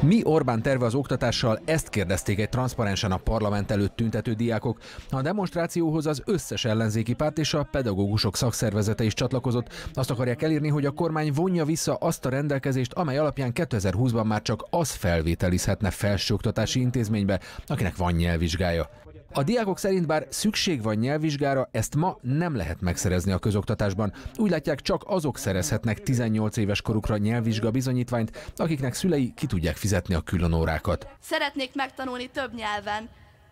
Mi Orbán terve az oktatással? Ezt kérdezték egy transzparensen a parlament előtt tüntető diákok. A demonstrációhoz az összes ellenzéki párt és a pedagógusok szakszervezete is csatlakozott. Azt akarják elírni, hogy a kormány vonja vissza azt a rendelkezést, amely alapján 2020-ban már csak az felvételizhetne felsőoktatási intézménybe, akinek van nyelvvizsgája. A diákok szerint bár szükség van nyelvvizsgára, ezt ma nem lehet megszerezni a közoktatásban. Úgy látják, csak azok szerezhetnek 18 éves korukra nyelvvizsga bizonyítványt, akiknek szülei ki tudják fizetni a külön órákat. Szeretnék megtanulni több nyelven,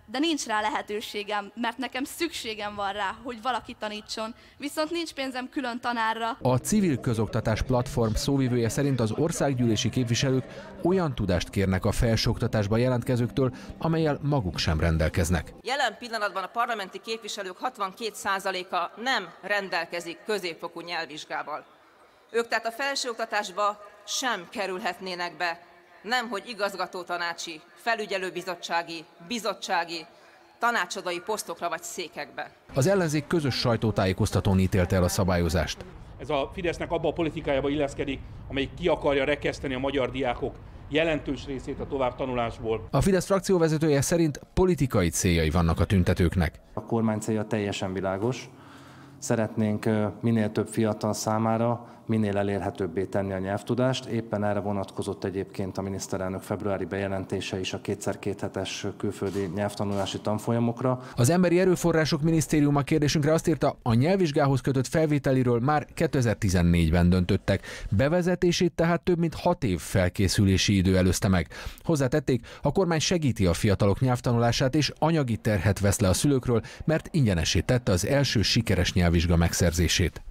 de nincs rá lehetőségem, mert nekem szükségem van rá, hogy valaki tanítson, viszont nincs pénzem külön tanárra. A civil közoktatás platform szóvivője szerint az országgyűlési képviselők olyan tudást kérnek a felsőoktatásba jelentkezőktől, amelyel maguk sem rendelkeznek. Jelen pillanatban a parlamenti képviselők 62%-a nem rendelkezik középfokú nyelvvizsgával. Ők tehát a felsőoktatásba sem kerülhetnének be nem hogy igazgatótanácsi, felügyelőbizottsági, bizottsági, tanácsadói posztokra vagy székekbe. Az ellenzék közös sajtótájékoztatón ítélte el a szabályozást. Ez a Fidesznek abba a politikájába illeszkedik, amelyik ki akarja rekeszteni a magyar diákok jelentős részét a továbbtanulásból. A Fidesz frakcióvezetője szerint politikai céljai vannak a tüntetőknek. A kormány célja teljesen világos. Szeretnénk minél több fiatal számára minél elérhetőbbé tenni a nyelvtudást. Éppen erre vonatkozott egyébként a miniszterelnök februári bejelentése is a kétszer két hetes külföldi nyelvtanulási tanfolyamokra. Az Emberi Erőforrások Minisztériuma kérdésünkre azt írta, a nyelvvizsgához kötött felvételiről már 2014-ben döntöttek. Bevezetését tehát több mint hat év felkészülési idő előzte meg. Hozzátették, a kormány segíti a fiatalok nyelvtanulását és anyagi terhet vesz le a szülőkről, mert ingyenesé tette az első sikeres nyelvvizsga megszerzését.